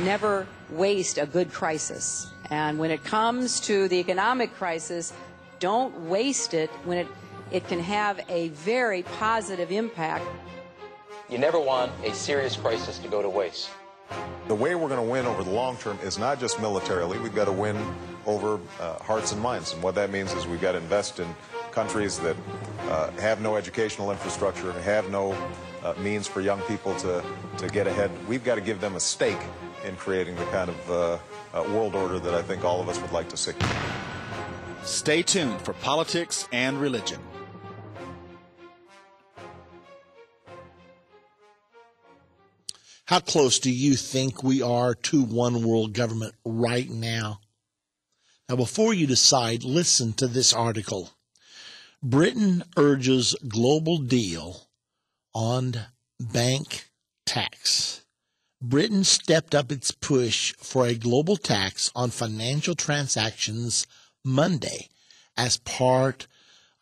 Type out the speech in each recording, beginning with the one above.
Never waste a good crisis. And when it comes to the economic crisis, don't waste it when it, it can have a very positive impact. You never want a serious crisis to go to waste. The way we're going to win over the long term is not just militarily. We've got to win over uh, hearts and minds. And what that means is we've got to invest in countries that uh, have no educational infrastructure and have no uh, means for young people to, to get ahead. We've got to give them a stake in creating the kind of uh, uh, world order that I think all of us would like to see. Stay tuned for politics and religion. How close do you think we are to one world government right now? Now, before you decide, listen to this article. Britain urges global deal on bank tax. Britain stepped up its push for a global tax on financial transactions Monday as part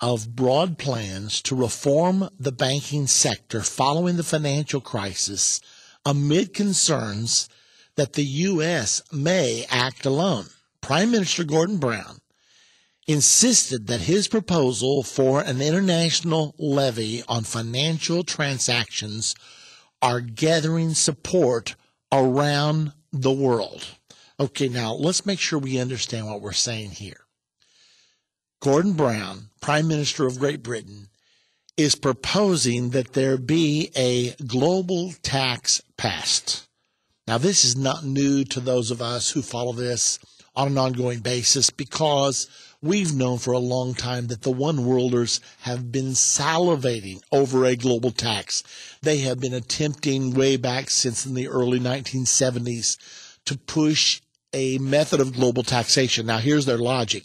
of broad plans to reform the banking sector following the financial crisis amid concerns that the U.S. may act alone. Prime Minister Gordon Brown insisted that his proposal for an international levy on financial transactions are gathering support around the world. Okay, now let's make sure we understand what we're saying here. Gordon Brown, Prime Minister of Great Britain, is proposing that there be a global tax passed. Now, this is not new to those of us who follow this on an ongoing basis because we've known for a long time that the one worlders have been salivating over a global tax. They have been attempting way back since in the early 1970s to push a method of global taxation. Now, here's their logic.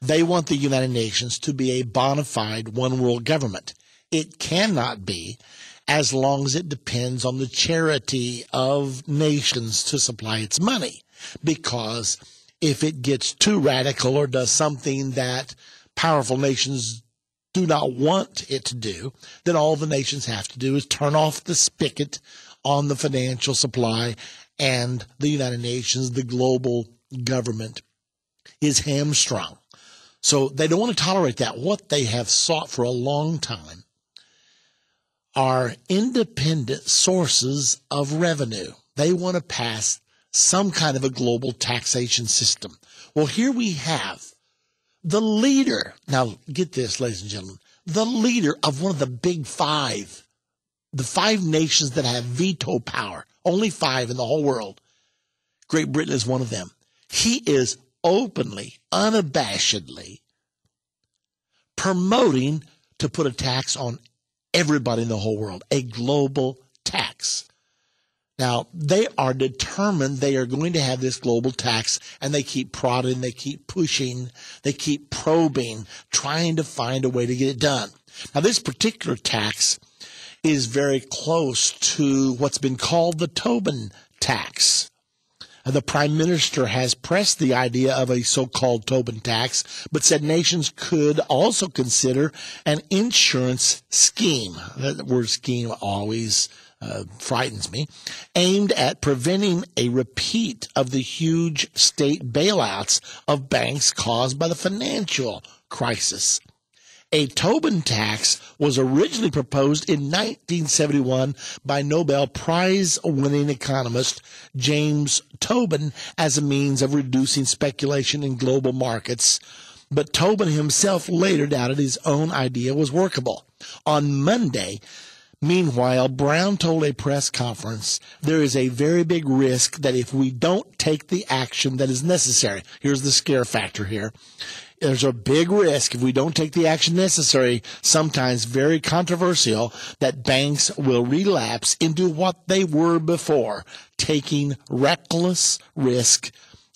They want the United Nations to be a bona fide one world government. It cannot be as long as it depends on the charity of nations to supply its money. Because if it gets too radical or does something that powerful nations do not want it to do, then all the nations have to do is turn off the spigot on the financial supply and the United Nations, the global government, is hamstrung. So they don't want to tolerate that. What they have sought for a long time are independent sources of revenue. They want to pass some kind of a global taxation system. Well, here we have the leader. Now, get this, ladies and gentlemen, the leader of one of the big five, the five nations that have veto power, only five in the whole world. Great Britain is one of them. He is openly, unabashedly promoting to put a tax on everybody in the whole world, a global. Now, they are determined they are going to have this global tax and they keep prodding, they keep pushing, they keep probing, trying to find a way to get it done. Now, this particular tax is very close to what's been called the Tobin tax. The prime minister has pressed the idea of a so-called Tobin tax, but said nations could also consider an insurance scheme. That word scheme always uh, frightens me, aimed at preventing a repeat of the huge state bailouts of banks caused by the financial crisis. A Tobin tax was originally proposed in 1971 by Nobel Prize winning economist James Tobin as a means of reducing speculation in global markets. But Tobin himself later doubted his own idea was workable. On Monday, Meanwhile, Brown told a press conference there is a very big risk that if we don't take the action that is necessary, here's the scare factor here. There's a big risk if we don't take the action necessary, sometimes very controversial, that banks will relapse into what they were before, taking reckless risk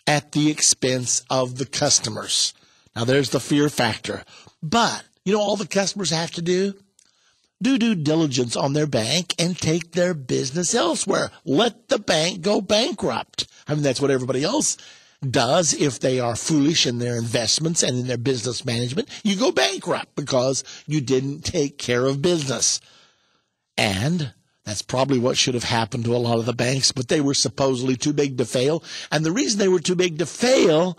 at the expense of the customers. Now there's the fear factor. But, you know all the customers have to do? Do due diligence on their bank and take their business elsewhere. Let the bank go bankrupt. I mean, that's what everybody else does if they are foolish in their investments and in their business management. You go bankrupt because you didn't take care of business. And That's probably what should have happened to a lot of the banks, but they were supposedly too big to fail. And the reason they were too big to fail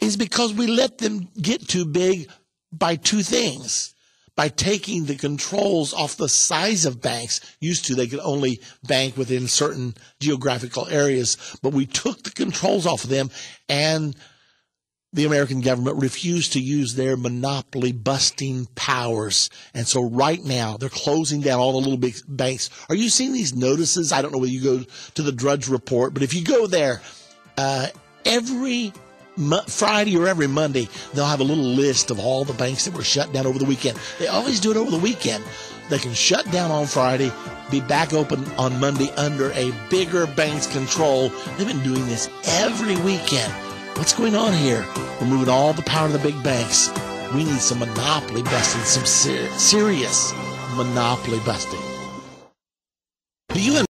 is because we let them get too big by two things. By taking the controls off the size of banks. Used to, they could only bank within certain geographical areas, but we took the controls off of them and the American government refused to use their monopoly busting powers. And so right now they're closing down all the little big banks. Are you seeing these notices? I don't know whether you go to the Drudge Report, but if you go there, uh, every Friday or every Monday, they'll have a little list of all the banks that were shut down over the weekend. They always do it over the weekend. They can shut down on Friday, be back open on Monday under a bigger bank's control. They've been doing this every weekend. What's going on here? We're moving all the power to the big banks. We need some monopoly busting, some ser- serious monopoly busting. Do you